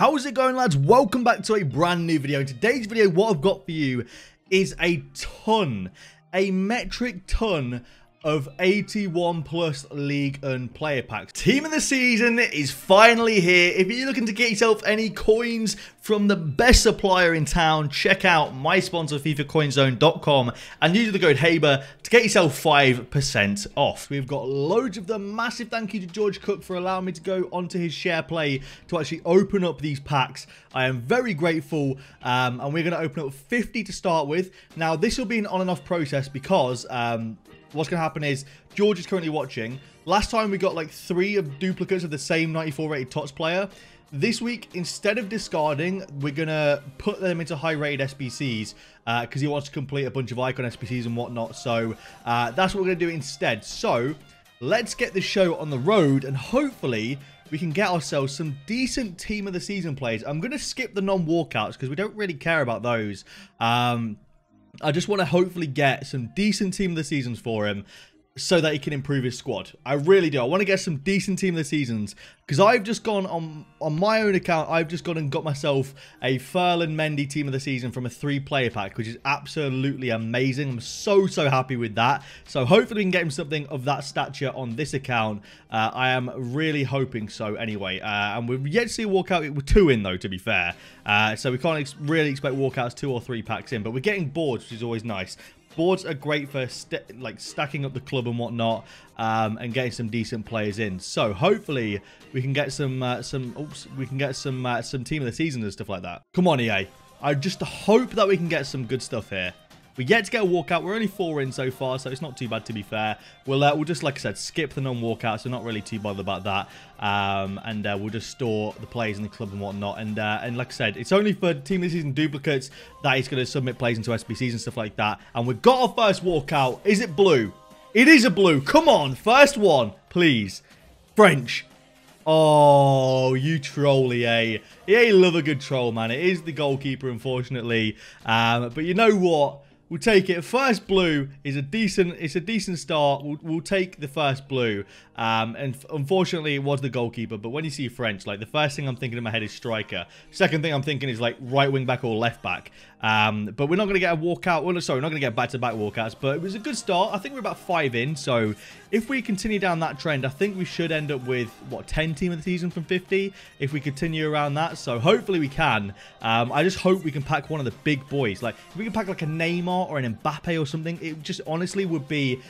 How's it going lads? Welcome back to a brand new video. In today's video, what I've got for you is a ton, a metric ton of 81 plus league and player packs. Team of the season is finally here. If you're looking to get yourself any coins from the best supplier in town, check out my sponsor FIFACoinZone.com and use the code HABER to get yourself 5% off. We've got loads of them. Massive thank you to George Cook for allowing me to go onto his share play to actually open up these packs. I am very grateful um, and we're going to open up 50 to start with. Now this will be an on and off process because um, what's going to happen is George is currently watching. Last time we got like three of duplicates of the same 94 rated TOTS player. This week, instead of discarding, we're going to put them into high rated SBCs because uh, he wants to complete a bunch of icon SBCs and whatnot. So uh, that's what we're going to do instead. So let's get this show on the road and hopefully we can get ourselves some decent team of the season plays. I'm going to skip the non-walkouts because we don't really care about those. Um, I just want to hopefully get some decent team of the seasons for him so that he can improve his squad. I really do. I want to get some decent team of the seasons because I've just gone on on my own account. I've just gone and got myself a Ferland Mendy team of the season from a three-player pack, which is absolutely amazing. I'm so so happy with that. So hopefully we can get him something of that stature on this account. Uh, I am really hoping so. Anyway, uh, and we've yet to see a walkout with two in though. To be fair, uh, so we can't ex really expect walkouts two or three packs in, but we're getting boards, which is always nice. Boards are great for st like stacking up the club and whatnot, um, and getting some decent players in. So hopefully we can get some uh, some oops, we can get some uh, some team of the season and stuff like that. Come on, EA. I just hope that we can get some good stuff here. We yet to get a walkout. We're only four in so far, so it's not too bad to be fair. We'll uh, we'll just, like I said, skip the non-walkout, so not really too bothered about that. Um, and uh, we'll just store the plays in the club and whatnot. And uh, and like I said, it's only for Team of the Season duplicates that he's going to submit plays into SBCs and stuff like that. And we've got our first walkout. Is it blue? It is a blue. Come on, first one, please. French. Oh, you troll, EA. EA love a good troll, man. It is the goalkeeper, unfortunately. Um, but you know what? We'll take it. First blue is a decent. It's a decent start. We'll, we'll take the first blue. Um, and unfortunately, it was the goalkeeper. But when you see French, like the first thing I'm thinking in my head is striker. Second thing I'm thinking is like right wing back or left back. Um, but we're not going to get a walkout. Well, sorry, we're not going to get back-to-back -back walkouts. But it was a good start. I think we're about five in. So if we continue down that trend, I think we should end up with, what, 10 team of the season from 50? If we continue around that. So hopefully we can. Um, I just hope we can pack one of the big boys. Like, if we can pack like a Neymar or an Mbappe or something, it just honestly would be...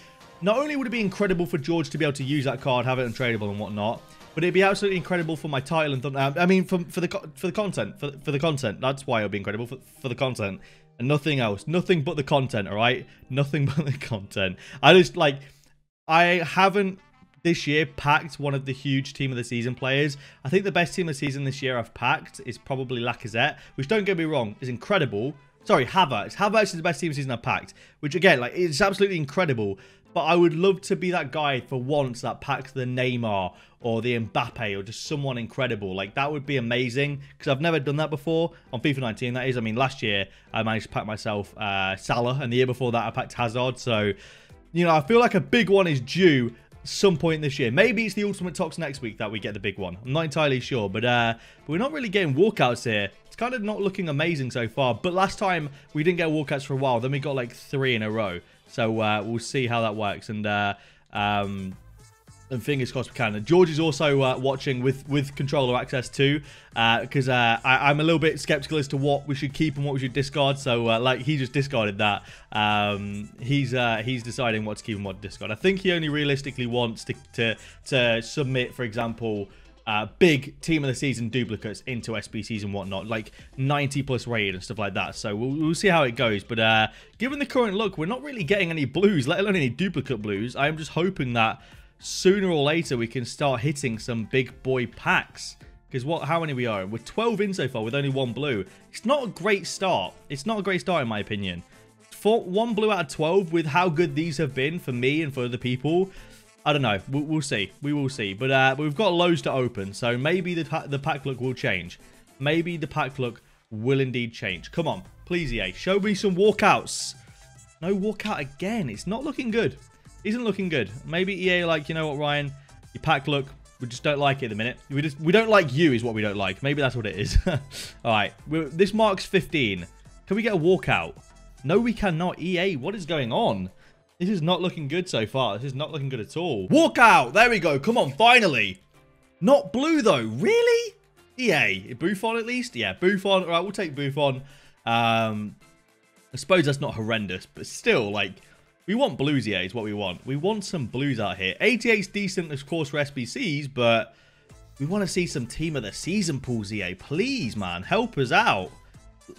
Not only would it be incredible for George to be able to use that card, have it untradeable and whatnot, but it'd be absolutely incredible for my title and um, I mean for for the for the content for for the content. That's why it'll be incredible for for the content and nothing else. Nothing but the content. All right, nothing but the content. I just like I haven't this year packed one of the huge team of the season players. I think the best team of the season this year I've packed is probably Lacazette, which don't get me wrong is incredible. Sorry, Havertz. Havertz is the best team of the season I've packed, which again, like, it's absolutely incredible. But I would love to be that guy for once that packs the Neymar or the Mbappe or just someone incredible. Like, that would be amazing because I've never done that before on FIFA 19. That is, I mean, last year I managed to pack myself uh, Salah and the year before that I packed Hazard. So, you know, I feel like a big one is due some point this year. Maybe it's the Ultimate TOTS next week that we get the big one. I'm not entirely sure, but, uh, but we're not really getting walkouts here. It's kind of not looking amazing so far, but last time we didn't get walkouts for a while. Then we got like three in a row. So uh, we'll see how that works. And uh, um, and fingers crossed we can. George is also uh, watching with with controller access too, because uh, uh, I, am a little bit skeptical as to what we should keep and what we should discard. So uh, like he just discarded that. Um, he's uh, he's deciding what to keep and what to discard. I think he only realistically wants to to, to submit, for example, uh, big team of the season duplicates into SBCs and whatnot, like 90 plus raid and stuff like that. So we'll, we'll see how it goes. But given the current look, we're not really getting any blues, let alone any duplicate blues. I'm just hoping that sooner or later we can start hitting some big boy packs. Because what? how many we are? We're 12 in so far with only one blue. It's not a great start. It's not a great start in my opinion. For one blue out of 12 with how good these have been for me and for other people, I don't know. We'll, we'll see. We will see. But, uh, we've got loads to open, so maybe the, the pack look will change. Maybe the pack look will indeed change. Come on. Please, EA. Show me some walkouts. No walkout again. It's not looking good. Isn't looking good. Maybe EA like, you know what, Ryan? Your pack look We just don't like it at the minute. We just we don't like you is what we don't like. Maybe that's what it is. All right. This marks 15. Can we get a walkout? No, we cannot. EA, what is going on? This is not looking good so far. This is not looking good at all. Walkout. There we go. Come on, finally. Not blue, though. Really? EA. Buffon, at least? Yeah, Buffon. All right, we'll take Buffon. Um, I suppose that's not horrendous, but still, like, we want blues, EA, is what we want. We want some blues out here. 88's decent, of course, for SBCs, but we want to see some team of the season pools, EA. Please, man, help us out.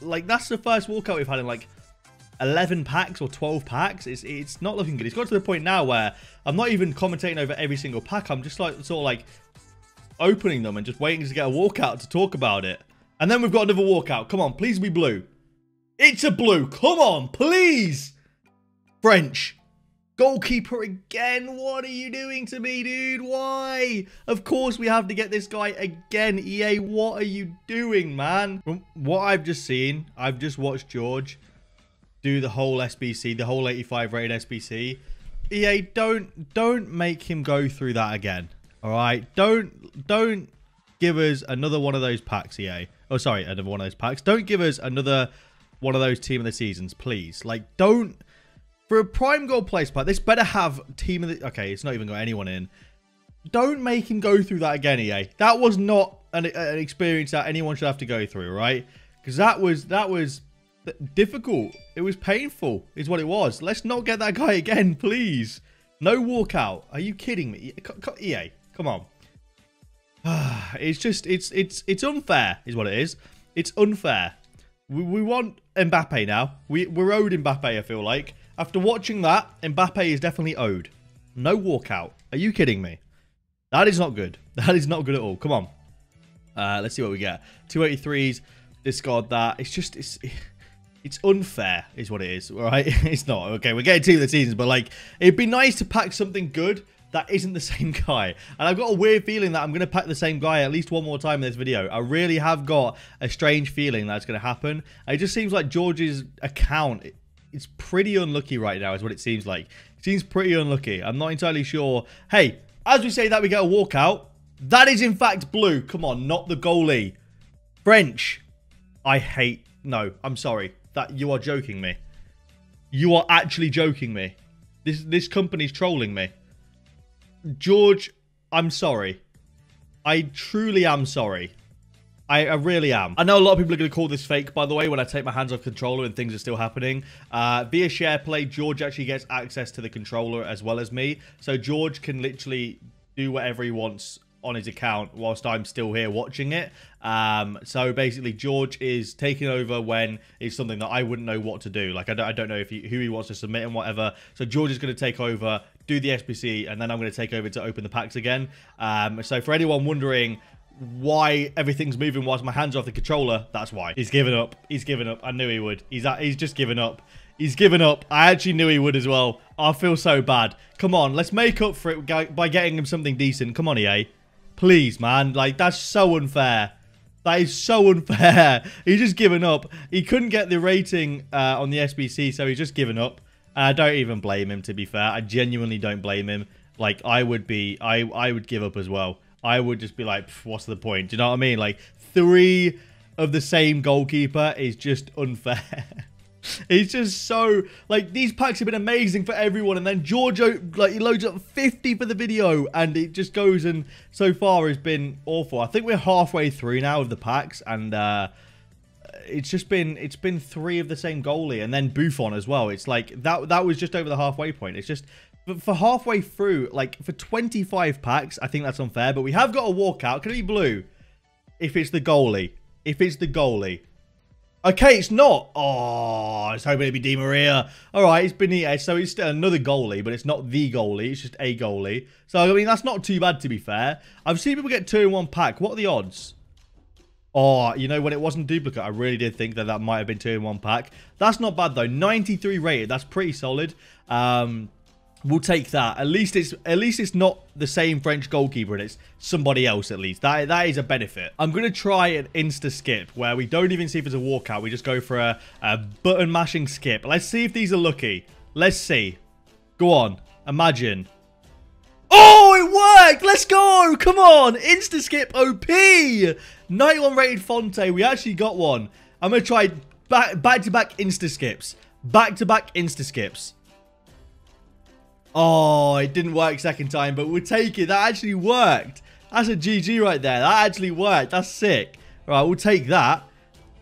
Like, that's the first walkout we've had in, like, 11 packs or 12 packs. It's, it's not looking good. It's got to the point now where I'm not even commentating over every single pack. I'm just, like, sort of, like, opening them and just waiting to get a walkout to talk about it. And then we've got another walkout. Come on, please be blue. It's a blue. Come on, please. French. Goalkeeper again. What are you doing to me, dude? Why? Of course we have to get this guy again. EA, what are you doing, man? From what I've just seen, I've just watched George do the whole SBC, the whole 85 rated SBC. EA, don't don't make him go through that again. All right? Don't don't give us another one of those packs, EA. Oh, sorry, another one of those packs. Don't give us another one of those team of the seasons, please. Like, don't for a prime gold place pack, this better have team of the... Okay, it's not even got anyone in. Don't make him go through that again, EA. That was not an, an experience that anyone should have to go through, right? Because that was that was difficult. It was painful, is what it was. Let's not get that guy again, please. No walkout. Are you kidding me? EA, come on. It's just, it's it's it's unfair, is what it is. It's unfair. We, we want Mbappe now. We, we're owed Mbappe, I feel like. After watching that, Mbappe is definitely owed. No walkout. Are you kidding me? That is not good. That is not good at all. Come on. Uh, let's see what we get. 283s. Discard that. It's just... It's, it's unfair is what it is, right? it's not. Okay, we're getting two of the seasons, but like, it'd be nice to pack something good that isn't the same guy. And I've got a weird feeling that I'm going to pack the same guy at least one more time in this video. I really have got a strange feeling that's going to happen. It just seems like George's account it's pretty unlucky right now is what it seems like. It seems pretty unlucky. I'm not entirely sure. Hey, as we say that, we get a walkout. That is, in fact, blue. Come on, not the goalie. French. I hate... No, I'm sorry. That You are joking me. You are actually joking me. This, this company's trolling me. George, I'm sorry. I truly am sorry. I, I, really am. I know a lot of people are going to call this fake, by the way, when I take my hands off controller and things are still happening. Uh, via share play, George actually gets access to the controller as well as me. So George can literally do whatever he wants on his account whilst I'm still here watching it. Um, so basically, George is taking over when it's something that I wouldn't know what to do. Like, I don't, I don't know if he, who he wants to submit and whatever. So George is going to take over, do the SBC, and then I'm going to take over to open the packs again. Um, so for anyone wondering why everything's moving whilst my hands are off the controller. That's why. He's given up. He's given up. I knew he would. He's at, he's just given up. He's given up. I actually knew he would as well. I feel so bad. Come on, let's make up for it by getting him something decent. Come on, EA. Please, man. Like, that's so unfair. That is so unfair. He's just given up. He couldn't get the rating uh, on the SBC, so he's just given up. I don't even blame him, to be fair. I genuinely don't blame him. Like, I would be... I, I would give up as well. I would just be like, what's the point? Do you know what I mean? Like, three of the same goalkeeper is just unfair. it's just so, like, these packs have been amazing for everyone. And then Giorgio, like, he loads up 50 for the video. And it just goes and so far has been awful. I think we're halfway through now of the packs. And, uh, it's just been it's been three of the same goalie and then Buffon as well. It's like that that was just over the halfway point. It's just but for halfway through, like for 25 packs, I think that's unfair. But we have got a walkout. Can it be blue? If it's the goalie. If it's the goalie. Okay, it's not. Oh, I was hoping it'd be Di Maria. All right, it's Benitez, so it's another goalie, but it's not the goalie. It's just a goalie. So, I mean, that's not too bad, to be fair. I've seen people get two in one pack. What are the odds? Oh, you know, when it wasn't duplicate, I really did think that that might have been two in one pack. That's not bad, though. 93 rated. That's pretty solid. Um, We'll take that. At least it's at least it's not the same French goalkeeper and it's somebody else at least. That that is a benefit. I'm gonna try an insta skip where we don't even see if it's a walkout. We just go for a, a button mashing skip. Let's see if these are lucky. Let's see. Go on. Imagine. Oh, it worked! Let's go! Come on! Insta-skip OP! 91 rated Fonte. We actually got one. I'm going to try back-to-back insta-skips. Back-to-back insta-skips. Oh, it didn't work second time, but we'll take it. That actually worked. That's a GG right there. That actually worked. That's sick. All right, we'll take that.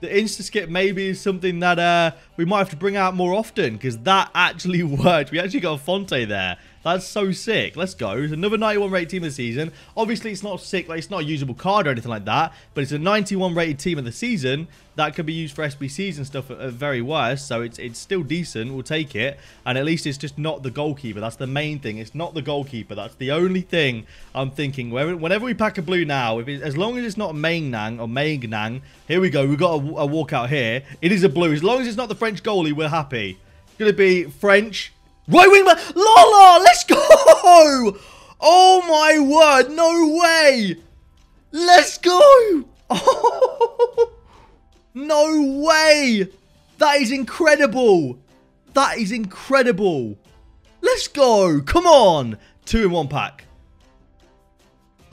The insta-skip maybe is something that uh, we might have to bring out more often because that actually worked. We actually got a Fonte there. That's so sick. Let's go. It's another 91 rated team of the season. Obviously, it's not sick. Like, it's not a usable card or anything like that. But it's a 91 rated team of the season that could be used for SBCs and stuff at, at very worst. So it's it's still decent. We'll take it. And at least it's just not the goalkeeper. That's the main thing. It's not the goalkeeper. That's the only thing I'm thinking. Whenever we pack a blue now, if it, as long as it's not Maignan or Maignan, here we go. We've got a, a walkout here. It is a blue. As long as it's not the French goalie, we're happy. It's going to be French. Right wing back. Lala, let's go. Oh my word. No way. Let's go. Oh, no way. That is incredible. That is incredible. Let's go. Come on. Two in one pack.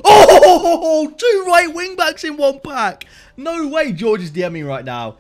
Oh, two right wing backs in one pack. No way. George is DMing right now.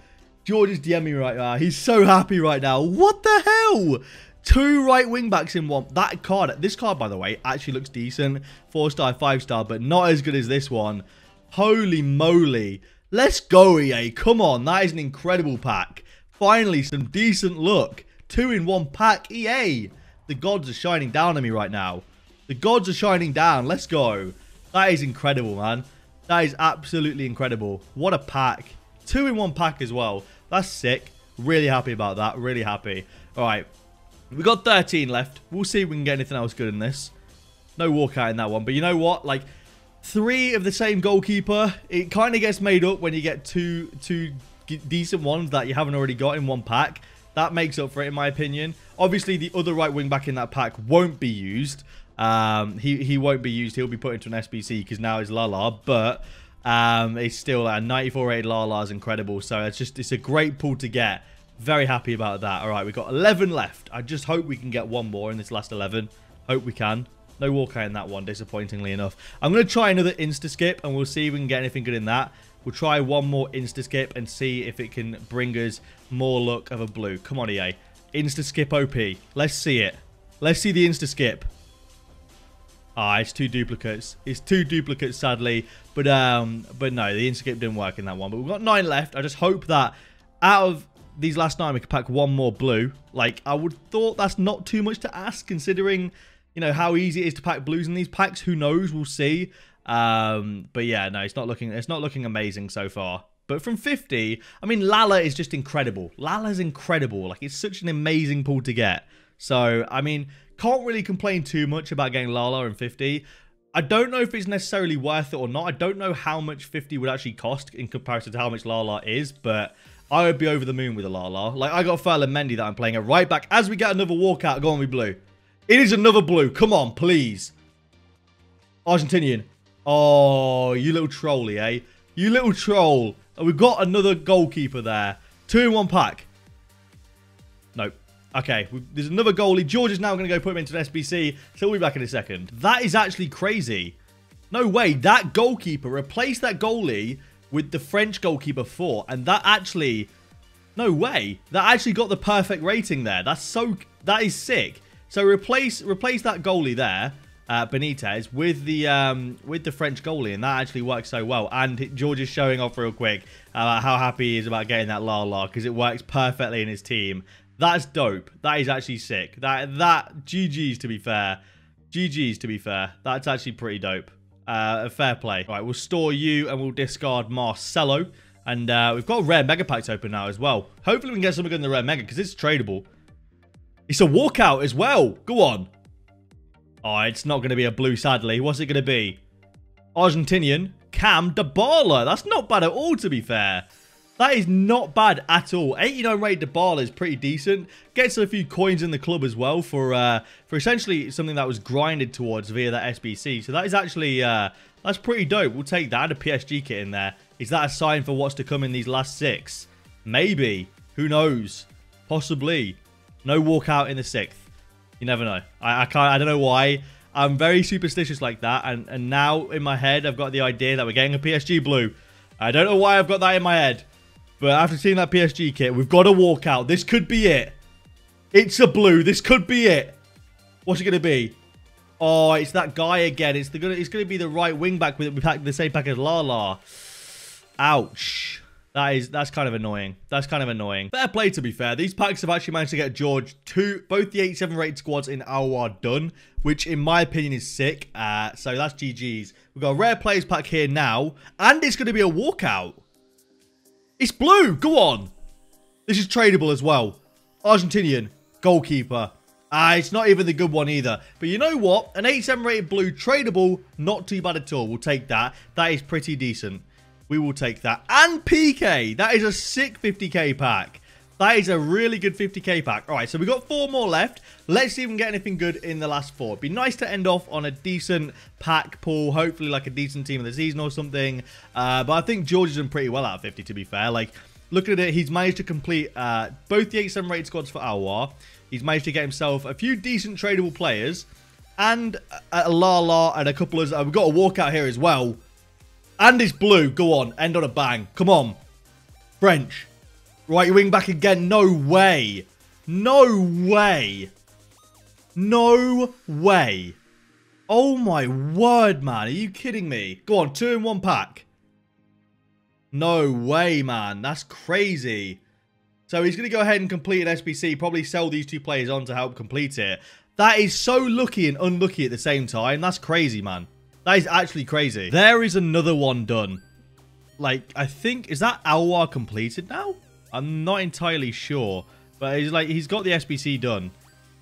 George is DMing me right now. He's so happy right now. What the hell? Two right wing backs in one. That card, this card, by the way, actually looks decent. Four star, five star, but not as good as this one. Holy moly. Let's go, EA. Come on. That is an incredible pack. Finally, some decent look. Two in one pack. EA. The gods are shining down on me right now. The gods are shining down. Let's go. That is incredible, man. That is absolutely incredible. What a pack. Two in one pack as well. That's sick. Really happy about that. Really happy. All right. We got 13 left. We'll see if we can get anything else good in this. No walkout in that one. But you know what? Like, three of the same goalkeeper, it kind of gets made up when you get two, two decent ones that you haven't already got in one pack. That makes up for it, in my opinion. Obviously, the other right wing back in that pack won't be used. Um, he, he won't be used. He'll be put into an SBC because now he's Lala. But um, it's still a 94 rated Lala is incredible. So it's just it's a great pull to get. Very happy about that. All right, we've got 11 left. I just hope we can get one more in this last 11. Hope we can. No walkout in that one, disappointingly enough. I'm going to try another insta-skip, and we'll see if we can get anything good in that. We'll try one more insta-skip and see if it can bring us more luck of a blue. Come on, EA. Insta-skip OP. Let's see it. Let's see the insta-skip. Ah, it's two duplicates. It's two duplicates, sadly. But um, but no, the insta-skip didn't work in that one. But we've got nine left. I just hope that out of these last nine, we could pack one more blue. Like, I would thought that's not too much to ask, considering, you know, how easy it is to pack blues in these packs. Who knows? We'll see. Um, but yeah, no, it's not looking it's not looking amazing so far. But from 50, I mean, Lala is just incredible. Lala's incredible. Like, it's such an amazing pull to get. So, I mean, can't really complain too much about getting Lala in 50. I don't know if it's necessarily worth it or not. I don't know how much 50 would actually cost in comparison to how much Lala is, but I would be over the moon with a Lala. Like, I got a Ferland Mendy that I'm playing a right back. As we get another walkout, go on with blue. It is another blue. Come on, please. Argentinian. Oh, you little trolly, eh? You little troll. And we've got another goalkeeper there. Two in one pack. Nope. Okay, there's another goalie. George is now going to go put him into an SBC. So we'll be back in a second. That is actually crazy. No way. That goalkeeper replaced that goalie with the French goalkeeper for, and that actually, no way, that actually got the perfect rating there. That's so, that is sick. So replace replace that goalie there, uh, Benitez, with the um, with the French goalie, and that actually works so well. And George is showing off real quick uh, how happy he is about getting that Lala because it works perfectly in his team. That's dope. That is actually sick. That that GG's to be fair. GG's to be fair. That's actually pretty dope. Uh, fair play. All right, we'll store you and we'll discard Marcelo. And uh, we've got a rare mega packs open now as well. Hopefully we can get something in the rare mega because it's tradable. It's a walkout as well. Go on. Oh, it's not going to be a blue, sadly. What's it going to be? Argentinian Cam Dybala. That's not bad at all, to be fair. That is not bad at all. 89 rated Dybala is pretty decent. Gets a few coins in the club as well for uh, for essentially something that was grinded towards via that SBC. So that is actually, uh, that's pretty dope. We'll take that. a PSG kit in there. Is that a sign for what's to come in these last six? Maybe. Who knows? Possibly. No walkout in the sixth. You never know. I, I can't. I don't know why. I'm very superstitious like that. And, and now in my head, I've got the idea that we're getting a PSG blue. I don't know why I've got that in my head. But after seeing that PSG kit, we've got to walk out. This could be it. It's a blue. This could be it. What's it going to be? Oh, it's that guy again. It's the going it's going to be the right wing back with the same pack as Lala. Ouch. That is that's kind of annoying. That's kind of annoying. Fair play to be fair. These packs have actually managed to get George two both the 87 rated squads in Aouar done, which in my opinion is sick. Uh, so that's GG's. We've got a rare players pack here now, and it's going to be a walkout. It's blue. Go on. This is tradable as well. Argentinian goalkeeper. Ah, it's not even the good one either. But you know what? An 87 rated blue tradable, not too bad at all. We'll take that. That is pretty decent. We will take that. And PK. That is a sick 50k pack. That is a really good 50k pack. All right, so we've got four more left. Let's see if we can get anything good in the last four. It'd be nice to end off on a decent pack pool. Hopefully, like a decent team of the season or something. Uh, but I think George is done pretty well out of 50, to be fair. Like, looking at it, he's managed to complete uh, both the 87 rated squads for Aouar. He's managed to get himself a few decent tradable players. And a la La and a couple of... Uh, we've got a walkout here as well. And it's blue. Go on. End on a bang. Come on. French. Right wing back again. No way. No way. No way. Oh my word, man. Are you kidding me? Go on. Two in one pack. No way, man. That's crazy. So he's going to go ahead and complete an SBC. Probably sell these two players on to help complete it. That is so lucky and unlucky at the same time. That's crazy, man. That is actually crazy. There is another one done. Like, I think, is that Aouar completed now? I'm not entirely sure. But he's like, he's got the SBC done.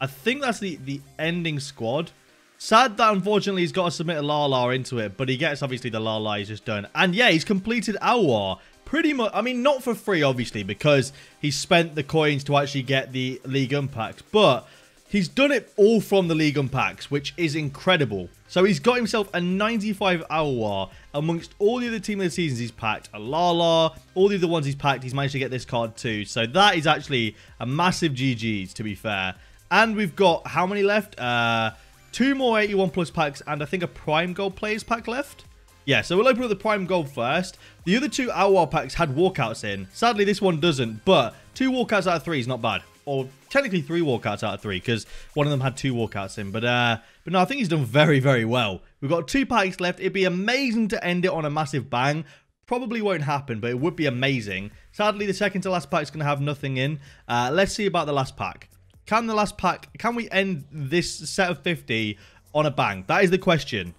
I think that's the, the ending squad. Sad that unfortunately he's got to submit a Lala into it, but he gets obviously the Lala he's just done. And yeah, he's completed Aouar. Pretty much, I mean, not for free, obviously, because he spent the coins to actually get the Ligue 1 packs. But He's done it all from the Ligue 1 packs, which is incredible. So he's got himself a 95 Aouar amongst all the other Team of the Seasons he's packed. A Lala, all the other ones he's packed, he's managed to get this card too. So that is actually a massive GG's, to be fair. And we've got how many left? Uh, two more 81 plus packs and I think a Prime Gold Players pack left. Yeah, so we'll open up the Prime Gold first. The other two Aouar packs had walkouts in. Sadly, this one doesn't, but two walkouts out of three is not bad or technically three walkouts out of three because one of them had two walkouts in. But uh, but no, I think he's done very very well. We've got two packs left. It'd be amazing to end it on a massive bang. Probably won't happen, but it would be amazing. Sadly, the second to last pack is going to have nothing in. Uh, let's see about the last pack. Can the last pack, can we end this set of 50 on a bang? That is the question.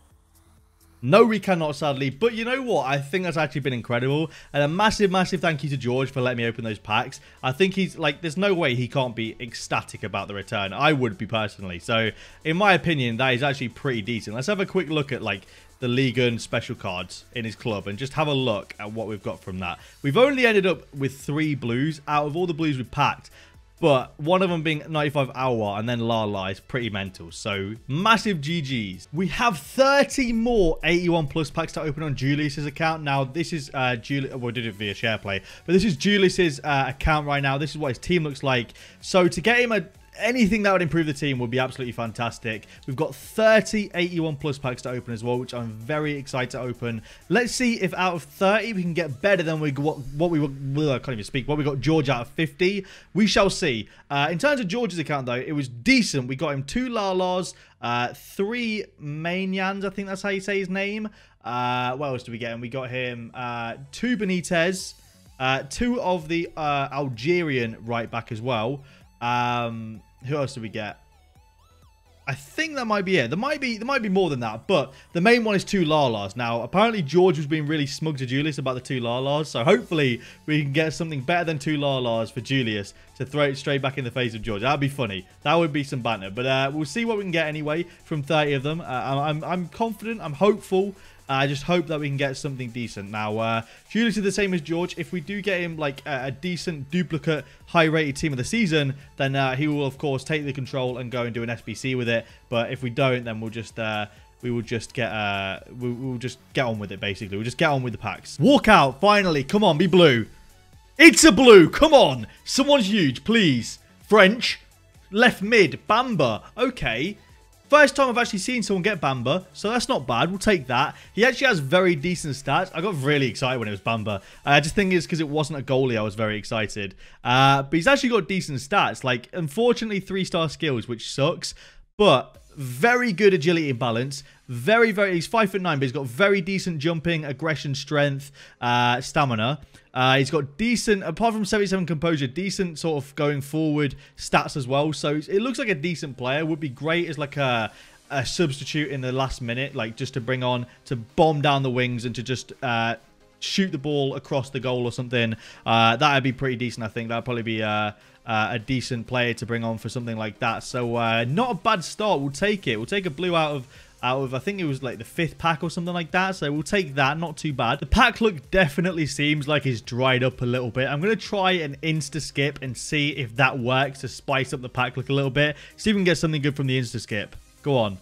No, we cannot, sadly. But you know what? I think that's actually been incredible. And a massive, massive thank you to George for letting me open those packs. I think he's like, there's no way he can't be ecstatic about the return. I would be personally. So, in my opinion, that is actually pretty decent. Let's have a quick look at like the and special cards in his club and just have a look at what we've got from that. We've only ended up with three blues out of all the blues we've packed. But one of them being 95 Aouar and then Lala is pretty mental. So massive GG's. We have 30 more 81 plus packs to open on Julius's account. Now this is uh, Julius. Well, we did it via share play, but this is Julius's uh, account right now. This is what his team looks like. So to get him a anything that would improve the team would be absolutely fantastic. We've got 30 81 plus packs to open as well, which I'm very excited to open. Let's see if out of 30 we can get better than we what, what we well, I can't even speak. What we got George out of 50. We shall see. Uh, in terms of George's account though, it was decent. We got him two Lalas, uh, three Maignans. I think that's how you say his name. Uh, what else did we get him? We got him uh, two Benitez. Uh, two of the uh, Algerian right back as well. Um, who else do we get? I think that might be it. There might be there might be more than that, but the main one is two Lalas. Now, apparently George was being really smug to Julius about the two Lalas, so hopefully we can get something better than two Lalas for Julius to throw it straight back in the face of George. That'd be funny. That would be some banter, but uh, we'll see what we can get anyway from 30 of them. Uh, I'm, I'm confident, I'm hopeful I just hope that we can get something decent. Now, uh, Julius is the same as George. If we do get him like a, a decent duplicate high-rated team of the season, then uh, he will, of course, take the control and go and do an SBC with it. But if we don't, then we'll just... Uh, we will just get uh we, will just get on with it basically. We'll just get on with the packs. Walk out finally. Come on be blue. It's a blue. Come on. Someone's huge please. French. Left mid. Bamba. Okay First time I've actually seen someone get Bamba, so that's not bad. We'll take that. He actually has very decent stats. I got really excited when it was Bamba. I just think it's because it wasn't a goalie I was very excited. Uh, but he's actually got decent stats. Like, unfortunately, three-star skills, which sucks. But very good agility and balance. Very, very. He's five foot nine, but he's got very decent jumping, aggression, strength, uh, stamina. Uh, he's got decent, apart from 77 composure, decent sort of going forward stats as well. So it looks like a decent player. Would be great as like a, a substitute in the last minute, like just to bring on to bomb down the wings and to just uh, shoot the ball across the goal or something. Uh, that'd be pretty decent, I think. That'd probably be uh, uh, a decent player to bring on for something like that. So uh, not a bad start. We'll take it. We'll take a blue out of out of, I think it was like the fifth pack or something like that. So we'll take that. Not too bad. The pack look definitely seems like it's dried up a little bit. I'm going to try an insta-skip and see if that works to spice up the pack look a little bit. See if we can get something good from the insta-skip. Go on.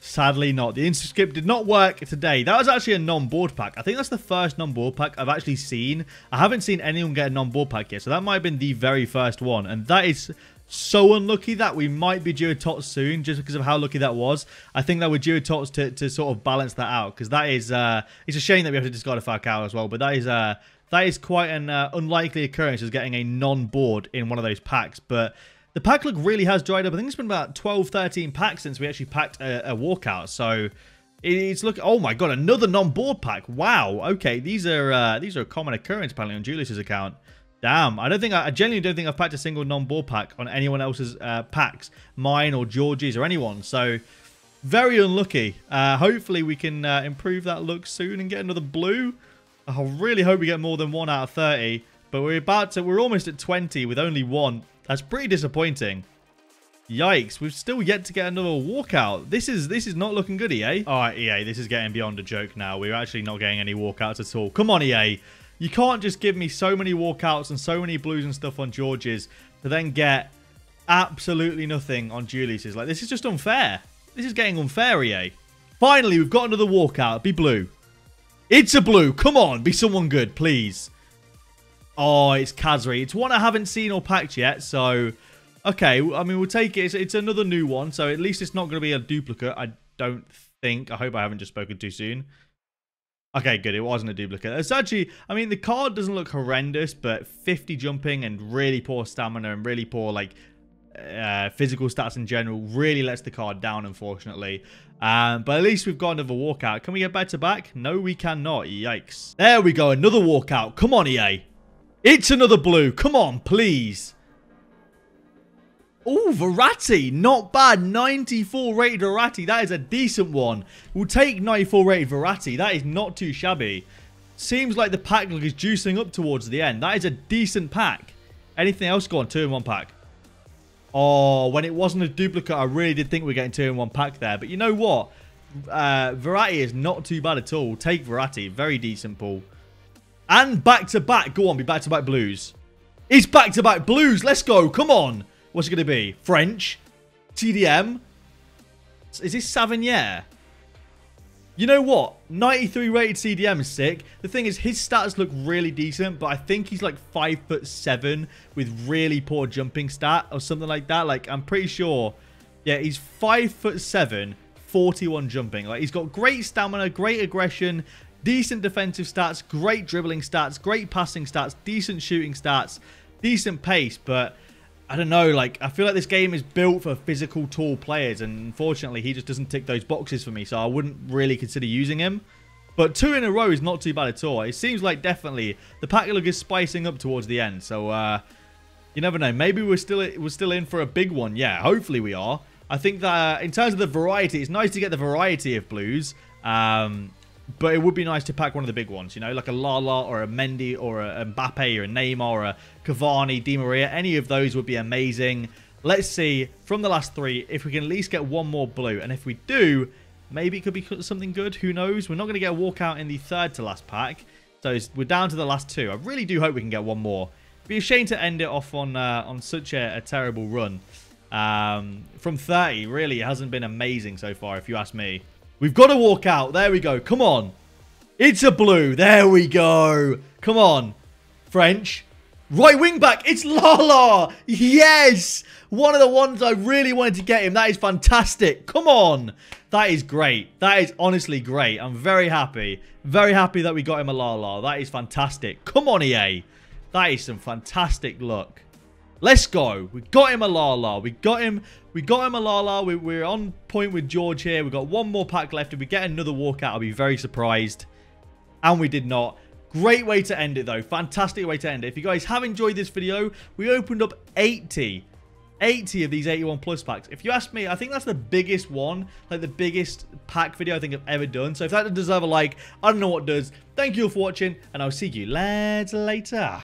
Sadly not. The insta-skip did not work today. That was actually a non-board pack. I think that's the first non-board pack I've actually seen. I haven't seen anyone get a non-board pack yet, so that might have been the very first one. And that is so unlucky that we might be due a tots soon just because of how lucky that was. I think that we're due a tots to, to sort of balance that out because that is uh, it's a shame that we have to discard a Falcao as well, but that is uh, that is quite an uh, unlikely occurrence as getting a non-board in one of those packs. But the pack look really has dried up. I think it's been about 12, 13 packs since we actually packed a, a walkout. So it's look. Oh my god, another non-board pack. Wow. Okay, these are uh, these are a common occurrence apparently on Julius's account. Damn, I don't think I, I genuinely don't think I've packed a single non-ball pack on anyone else's uh, packs, mine or Georgie's or anyone. So very unlucky. Uh, hopefully we can uh, improve that look soon and get another blue. I really hope we get more than one out of 30. But we're about to, we're almost at 20 with only one. That's pretty disappointing. Yikes, we've still yet to get another walkout. This is this is not looking good, EA. All right, EA, this is getting beyond a joke now. We're actually not getting any walkouts at all. Come on, EA. You can't just give me so many walkouts and so many blues and stuff on George's to then get absolutely nothing on Julius's. Like, this is just unfair. This is getting unfair, EA. Finally, we've got another walkout. Be blue. It's a blue. Come on. Be someone good, please. Oh, it's Khazri. It's one I haven't seen or packed yet, so... Okay, I mean, we'll take it. It's, it's another new one, so at least it's not going to be a duplicate, I don't think. I hope I haven't just spoken too soon. Okay, good. It wasn't a duplicate. It's actually, I mean, the card doesn't look horrendous, but 50 jumping and really poor stamina and really poor, like, uh, physical stats in general really lets the card down, unfortunately. Um, but at least we've got another walkout. Can we get back to back? No, we cannot. Yikes. There we go. Another walkout. Come on, EA. It's another blue. Come on, please. Oh, Verratti. Not bad. 94 rated Verratti. That is a decent one. We'll take 94 rated Verratti. That is not too shabby. Seems like the pack is juicing up towards the end. That is a decent pack. Anything else? Go on, two in one pack. Oh, when it wasn't a duplicate, I really did think we are getting two in one pack there. But you know what? Uh, Verratti is not too bad at all. Take Verratti. Very decent pull. And back-to-back. -back. Go on, be back-to-back -back blues. It's back-to-back -back blues. Let's go. Come on. What's it going to be? French? CDM? Is this Savignac? You know what? 93 rated CDM is sick. The thing is, his stats look really decent, but I think he's like 5 foot 7 with really poor jumping stat or something like that. Like, I'm pretty sure. Yeah, he's 5 foot 7, 41 jumping. Like, he's got great stamina, great aggression, decent defensive stats, great dribbling stats, great passing stats, decent shooting stats, decent pace, but I don't know, like, I feel like this game is built for physical, tall players, and unfortunately, he just doesn't tick those boxes for me, so I wouldn't really consider using him. But two in a row is not too bad at all. It seems like definitely the pack look is spicing up towards the end, so uh, you never know. Maybe we're still we're still in for a big one. Yeah, hopefully we are. I think that uh, in terms of the variety, it's nice to get the variety of blues. Um, but it would be nice to pack one of the big ones, you know, like a Lala or a Mendy or a Mbappe or a Neymar or a Cavani, Di Maria. Any of those would be amazing. Let's see from the last three if we can at least get one more blue. And if we do, maybe it could be something good. Who knows? We're not going to get a walkout in the third to last pack. So we're down to the last two. I really do hope we can get one more. It'd be a shame to end it off on uh, on such a, a terrible run. Um, from 30, really, it hasn't been amazing so far, if you ask me. We've got to walk out. There we go. Come on. It's a blue. There we go. Come on. French. Right wing back, it's Lala. Yes. One of the ones I really wanted to get him. That is fantastic. Come on. That is great. That is honestly great. I'm very happy. Very happy that we got him a Lala. That is fantastic. Come on, EA. That is some fantastic luck. Let's go. We got him a Lala. We got him. We got him a Lala. We, we're on point with George here. We've got one more pack left. If we get another walkout, I'll be very surprised. And we did not. Great way to end it, though. Fantastic way to end it. If you guys have enjoyed this video, we opened up 80 80 of these 81 plus packs. If you ask me, I think that's the biggest one, like the biggest pack video I think I've ever done. So if that doesn't deserve a like, I don't know what does. Thank you all for watching, and I'll see you lads later.